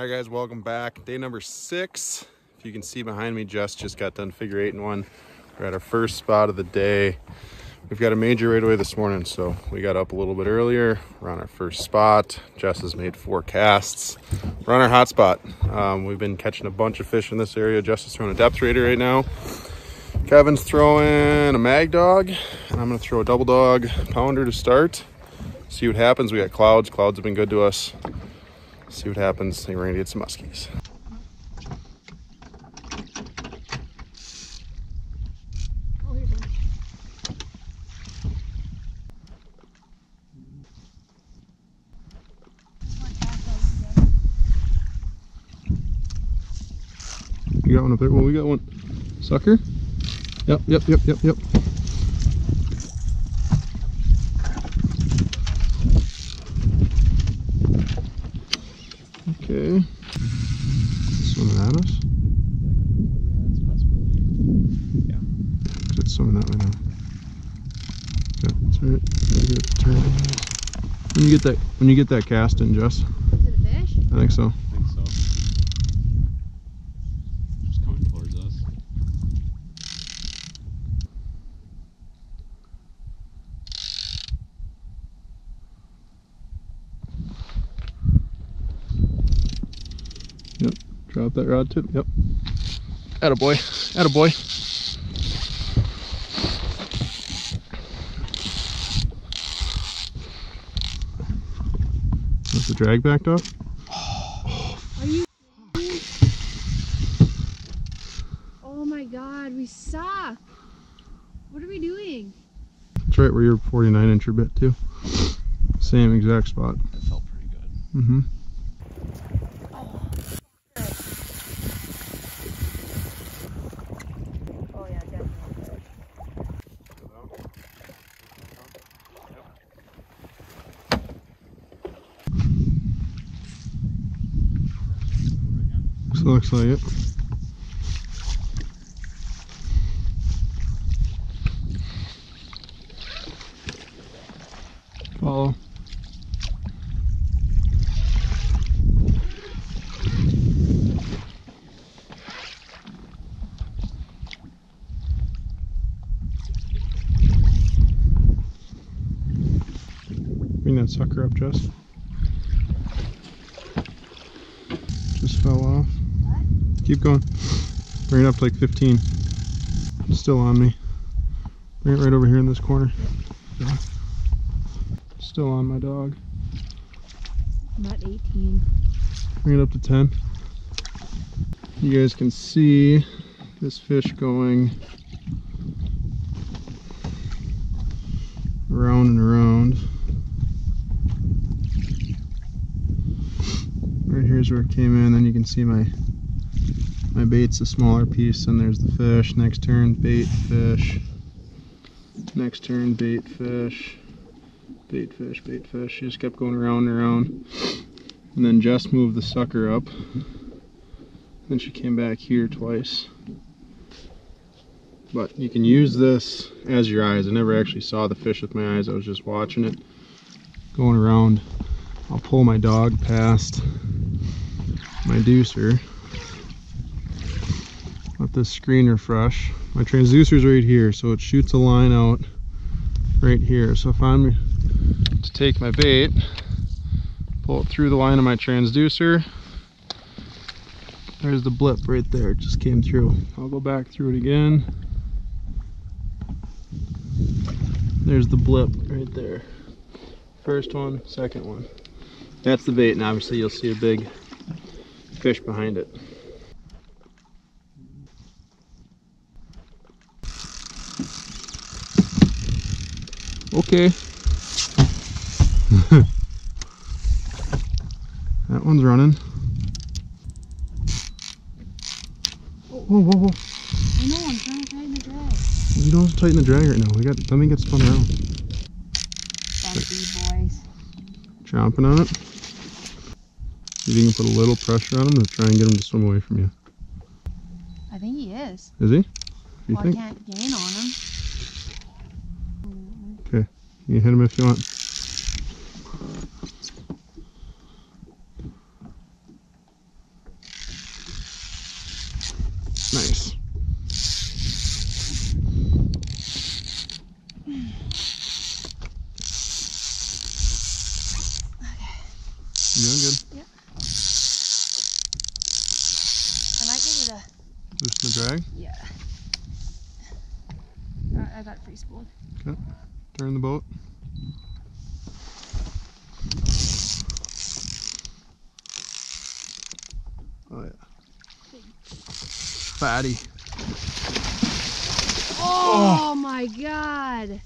All right, guys, welcome back. Day number six. If you can see behind me, Jess just got done figure eight and one. We're at our first spot of the day. We've got a major right away this morning, so we got up a little bit earlier. We're on our first spot. Jess has made four casts. We're on our hot spot. Um, we've been catching a bunch of fish in this area. Jess is throwing a depth raider right now. Kevin's throwing a mag dog, and I'm gonna throw a double dog pounder to start. See what happens. We got clouds. Clouds have been good to us see what happens. I think we're gonna get some muskies. You got one up there? Well, we got one. Sucker? Yep, yep, yep, yep, yep. Okay. Swimming at us? Yeah. It's swimming that way now. Yeah, that's right. Gotta get it to turn. When you get that when you get that cast in, Jess? Is it a fish? I think so. I think so. Just coming towards us. Drop that rod tip. Yep. Atta boy. Atta boy. The drag backed off? Are you? Oh my god, we suck. What are we doing? That's right where your 49 incher bit too. Same exact spot. That felt pretty good. Mm-hmm. Oh yeah, definitely. So looks like it. Follow. Bring that sucker up, Jess. Just fell off. Keep going. Bring it up to like 15. It's still on me. Bring it right over here in this corner. Still on my dog. I'm at 18. Bring it up to 10. You guys can see this fish going around and around. Right here's where it came in, then you can see my my bait's a smaller piece, and there's the fish. Next turn, bait, fish. Next turn, bait, fish. Bait, fish, bait, fish. She just kept going around and around. And then just moved the sucker up. Then she came back here twice. But you can use this as your eyes. I never actually saw the fish with my eyes. I was just watching it going around. I'll pull my dog past my deucer. Let this screen refresh. My transducer's right here, so it shoots a line out right here. So if I'm to take my bait, pull it through the line of my transducer, there's the blip right there. It just came through. I'll go back through it again. There's the blip right there. First one, second one. That's the bait, and obviously you'll see a big fish behind it. Okay. that one's running. Whoa, whoa, whoa. I know, I'm trying to tighten the drag. You don't have to tighten the drag right now. We got let me get spun around. Bumpy boys. Chomping on it. You can put a little pressure on him to try and get him to swim away from you. I think he is. Is he? You well, think? I can't gain on him. You can hit him if you want. Nice. Okay. You doing good? Yep. I might give you the... Loosen the drag? Yeah. I got free spooled. Okay. Turn the boat. Fatty. Oh, my god.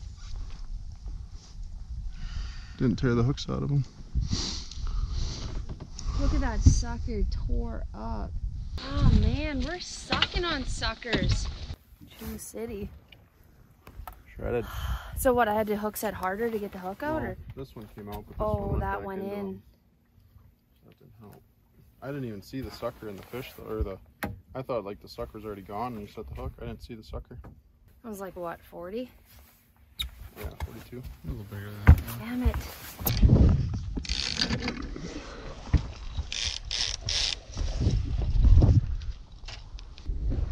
Didn't tear the hooks out of them. Look at that sucker tore up. Oh man, we're sucking on suckers. True City. Shredded. So what? I had to hook set harder to get the hook out, or this one came out. But this oh, went that back went into in. them. That didn't help. I didn't even see the sucker in the fish though, or the. I thought like the sucker was already gone when you set the hook. I didn't see the sucker. I was like, what, 40? Yeah, 42. A little bigger than that. Damn it.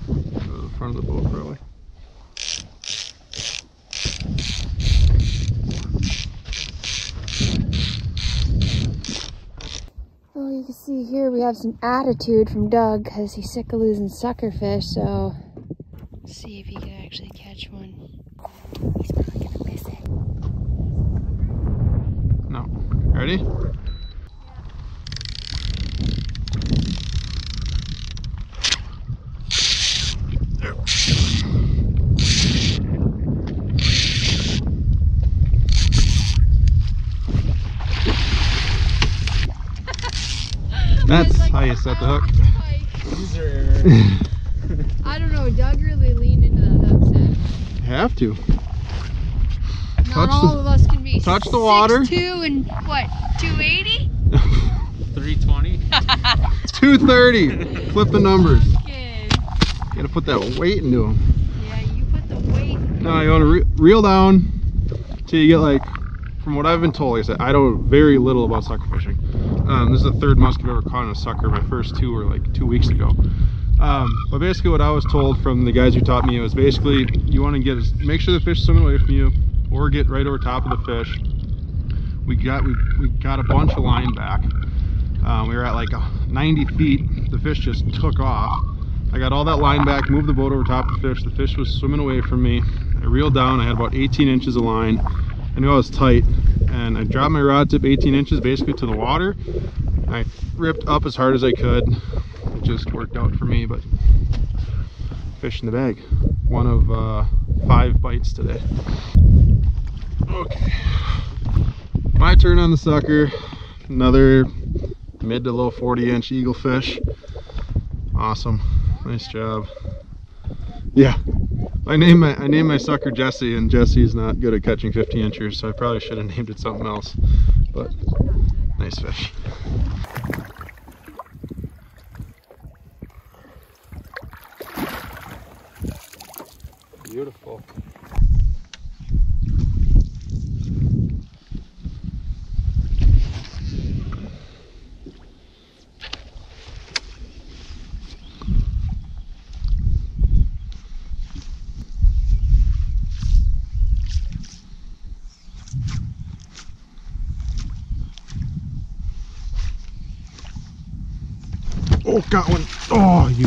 Go to the front of the boat probably. Well, you can see here we have some attitude from Doug because he's sick of losing sucker fish. So, see if he can actually catch one. He's probably gonna miss it. No. Ready? That's how you set the hook. I don't know. Doug really leaned into that hook set. Have to. Not Touch all the- of us can be touch the water. Six, Two and what? 280? 320? 230. Flip the numbers. Okay. Gotta put that weight into them. Yeah, you put the weight. No, you want to re reel down till you get like, from what I've been told, like I said, I know very little about sucker fishing. Um, this is the third muskie I've ever caught in a sucker. My first two were like two weeks ago. Um, but basically what I was told from the guys who taught me was basically you want to get, make sure the fish is swimming away from you or get right over top of the fish. We got, we, we got a bunch of line back. Um, we were at like uh, 90 feet. The fish just took off. I got all that line back, moved the boat over top of the fish. The fish was swimming away from me. I reeled down, I had about 18 inches of line. I knew I was tight and I dropped my rod tip 18 inches basically to the water. I ripped up as hard as I could. It just worked out for me, but fish in the bag. One of uh, five bites today. Okay. My turn on the sucker. Another mid to low 40 inch eagle fish. Awesome. Nice job. Yeah. I named my I named my sucker Jesse and Jesse's not good at catching 50 inchers, so I probably should have named it something else. But nice fish. Oh, got one. Oh, you.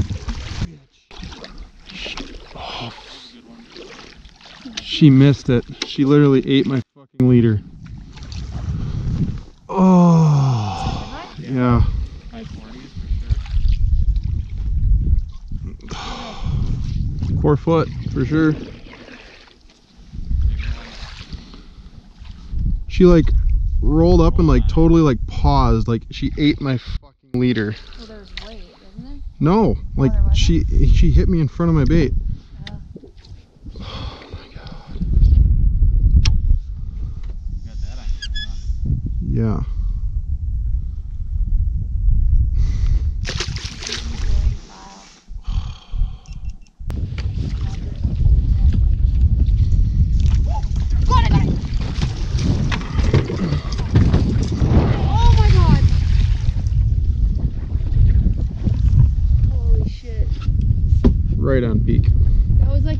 Oh. She missed it. She literally ate my fucking leader. Oh. Yeah. High 40s for sure. Four foot for sure. She like rolled up and like totally like paused. Like she ate my leader. Well, there's weight, isn't there? No, like she she hit me in front of my bait. Oh. Oh my god. Got that on you, huh? Yeah. Got it, got it. Oh my god. Holy shit. Right on peak. That was like.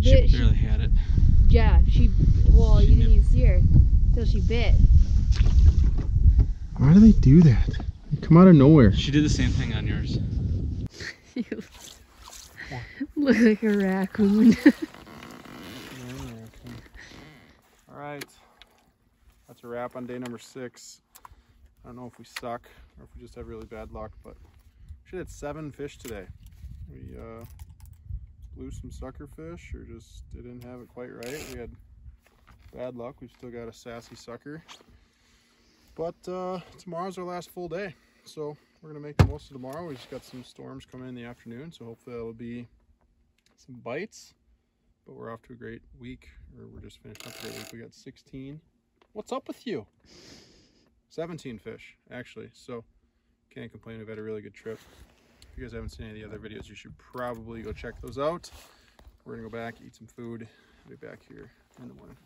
She Bit, she, barely had it. yeah, she. Well, She you didn't even see her till she bit. Why do they do that? They come out of nowhere. She did the same thing on yours. You look like a raccoon. All right, that's a wrap on day number six. I don't know if we suck or if we just have really bad luck, but we should have seven fish today. We uh, blew some sucker fish or just didn't have it quite right. We had bad luck. We've still got a sassy sucker. But uh, tomorrow's our last full day. So we're gonna make the most of tomorrow. We just got some storms coming in the afternoon, so hopefully that'll be some bites. But we're off to a great week, or we're just finished up a great week. We got 16. What's up with you? 17 fish, actually. So can't complain. We've had a really good trip. If you guys haven't seen any of the other videos, you should probably go check those out. We're gonna go back, eat some food. Be back here in the morning.